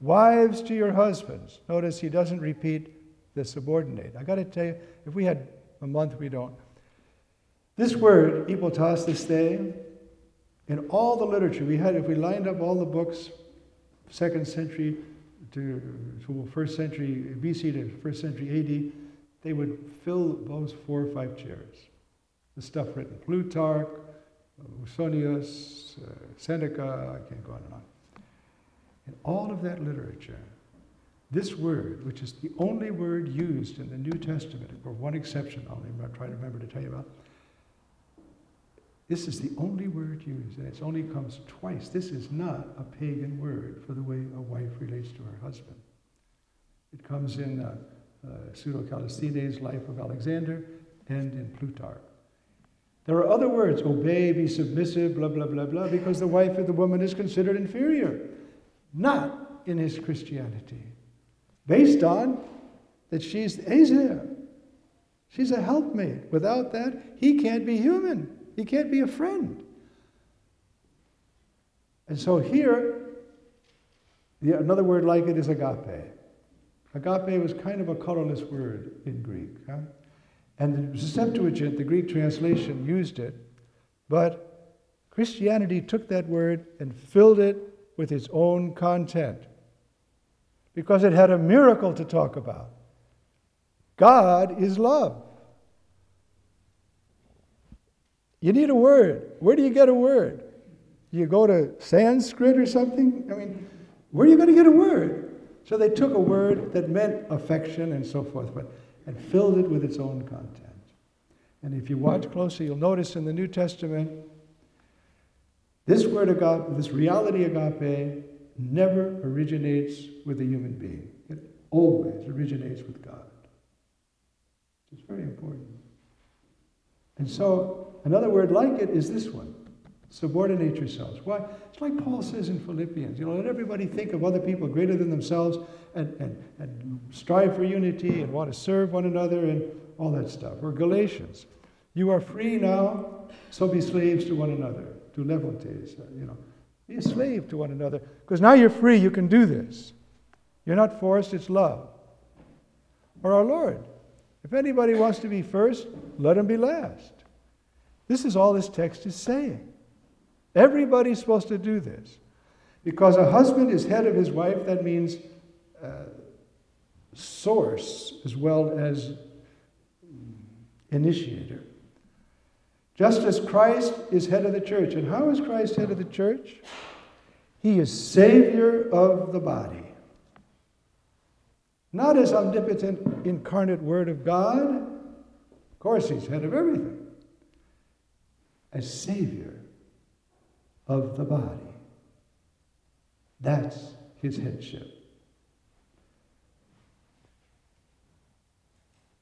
Wives to your husbands. Notice he doesn't repeat the subordinate. I got to tell you, if we had a month, we don't. This word, hypotassesthai, in all the literature we had, if we lined up all the books, second century to, to first century BC to first century AD, they would fill those four or five chairs. The stuff written Plutarch, Ausonius, uh, Seneca, I can't go on and on. In all of that literature, this word, which is the only word used in the New Testament, for one exception I'm try to remember to tell you about, this is the only word used, and it only comes twice. This is not a pagan word for the way a wife relates to her husband. It comes in uh, uh, Pseudo Callisthenes' Life of Alexander and in Plutarch. There are other words, obey, be submissive, blah, blah, blah, blah, because the wife of the woman is considered inferior. Not in his Christianity. Based on that she's ezer. She's a helpmate. Without that, he can't be human. He can't be a friend. And so here, the, another word like it is agape. Agape was kind of a colorless word in Greek. Huh? And the Septuagint, the Greek translation, used it, but Christianity took that word and filled it with its own content because it had a miracle to talk about. God is love. You need a word. Where do you get a word? You go to Sanskrit or something? I mean, where are you going to get a word? So they took a word that meant affection and so forth, but and filled it with its own content. And if you watch closely, you'll notice in the New Testament, this word agape, this reality agape, never originates with a human being. It always originates with God. It's very important. And so, another word like it is this one subordinate yourselves. Why? It's like Paul says in Philippians you know, let everybody think of other people greater than themselves and, and, and strive for unity and want to serve one another and all that stuff. Or Galatians, you are free now, so be slaves to one another. To levantes, uh, you know. Be a slave to one another. Because now you're free, you can do this. You're not forced, it's love. Or our Lord. If anybody wants to be first, let him be last. This is all this text is saying. Everybody's supposed to do this. Because a husband is head of his wife, that means uh, source as well as initiator. Just as Christ is head of the church. And how is Christ head of the church? He is Savior of the body not as omnipotent incarnate Word of God. Of course, He's head of everything. As Savior of the body. That's His headship.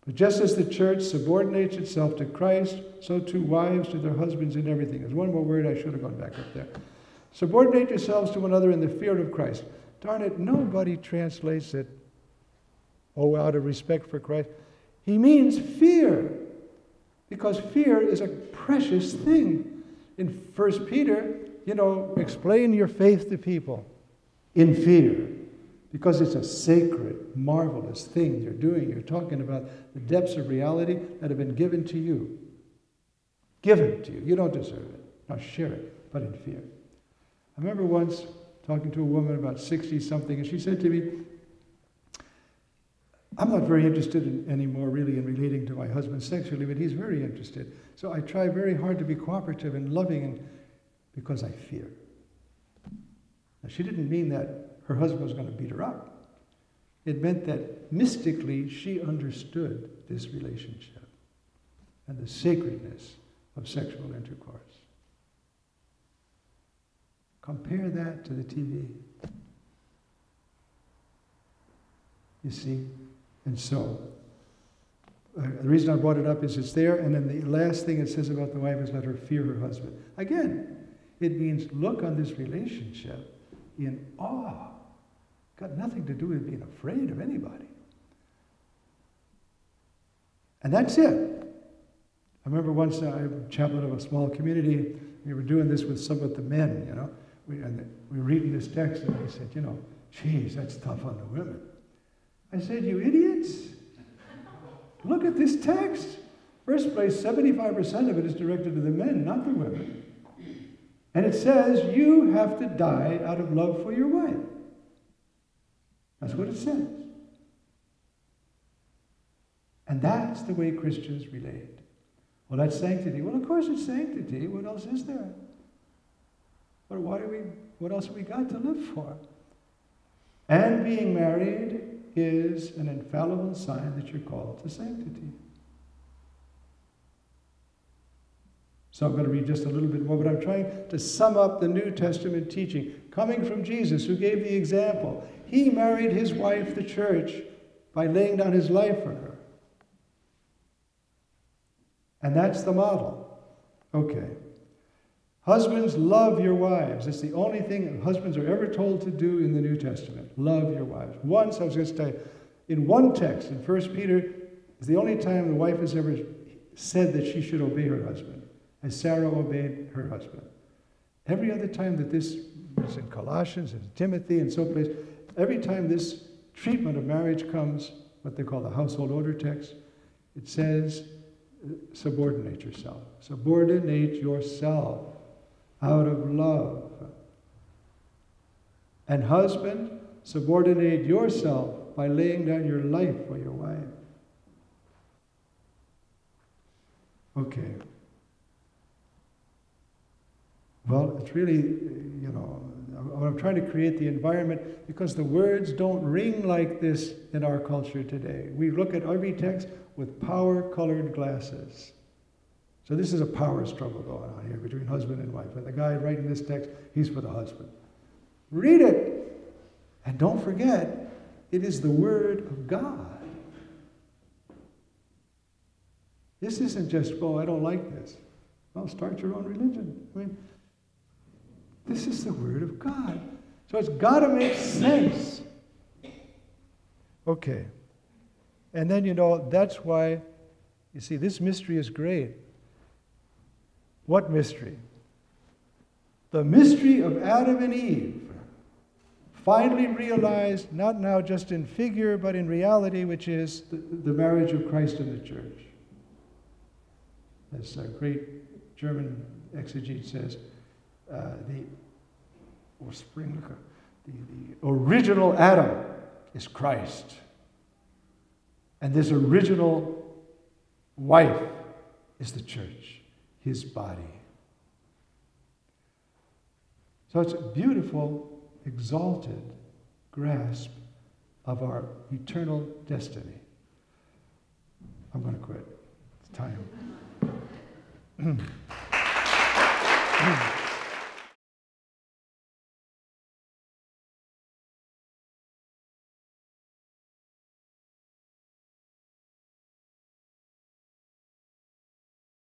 But just as the church subordinates itself to Christ, so too wives to their husbands in everything. There's one more word I should have gone back up there. Subordinate yourselves to one another in the fear of Christ. Darn it, nobody translates it oh, out of respect for Christ. He means fear, because fear is a precious thing. In First Peter, you know, explain your faith to people in fear, because it's a sacred, marvelous thing you're doing. You're talking about the depths of reality that have been given to you. Given to you. You don't deserve it. Now share it, but in fear. I remember once talking to a woman about 60 something, and she said to me, I'm not very interested in, anymore, really, in relating to my husband sexually, but he's very interested. So I try very hard to be cooperative and loving, and because I fear. Now, she didn't mean that her husband was going to beat her up. It meant that mystically she understood this relationship and the sacredness of sexual intercourse. Compare that to the TV. You see, and so, uh, the reason I brought it up is it's there, and then the last thing it says about the wife is let her fear her husband. Again, it means look on this relationship in awe. Got nothing to do with being afraid of anybody. And that's it. I remember once uh, I'm chaplain of a small community. We were doing this with some of the men, you know. We, and we were reading this text, and they said, you know, geez, that's tough on the women. I said, you idiots. Look at this text. First place, 75% of it is directed to the men, not the women. And it says, you have to die out of love for your wife. That's what it says. And that's the way Christians relate. Well, that's sanctity. Well, of course it's sanctity. What else is there? But why do we, what else have we got to live for? And being married is an infallible sign that you're called to sanctity. So I'm going to read just a little bit more, but I'm trying to sum up the New Testament teaching coming from Jesus, who gave the example. He married his wife, the church, by laying down his life for her. And that's the model. Okay. Husbands, love your wives. It's the only thing husbands are ever told to do in the New Testament. Love your wives. Once, I was going to say, in one text, in 1 Peter, is the only time the wife has ever said that she should obey her husband, as Sarah obeyed her husband. Every other time that this is in Colossians and Timothy and so place, every time this treatment of marriage comes, what they call the household order text, it says, subordinate yourself. Subordinate yourself out of love. And husband, subordinate yourself by laying down your life for your wife. Okay. Well, it's really, you know, I'm trying to create the environment because the words don't ring like this in our culture today. We look at every text with power colored glasses. So this is a power struggle going on here between husband and wife. And the guy writing this text, he's for the husband. Read it. And don't forget, it is the Word of God. This isn't just, oh, I don't like this. Well, start your own religion. I mean, this is the Word of God. So it's got to make sense. Okay. And then, you know, that's why, you see, this mystery is great. What mystery? The mystery of Adam and Eve, finally realized not now just in figure, but in reality, which is the, the marriage of Christ and the church. As a great German exegete says, uh, the, or Springlicher, the, the original Adam is Christ. And this original wife is the church his body. So it's a beautiful, exalted grasp of our eternal destiny. I'm going to quit. It's time.